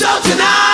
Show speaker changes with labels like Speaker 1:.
Speaker 1: So tonight.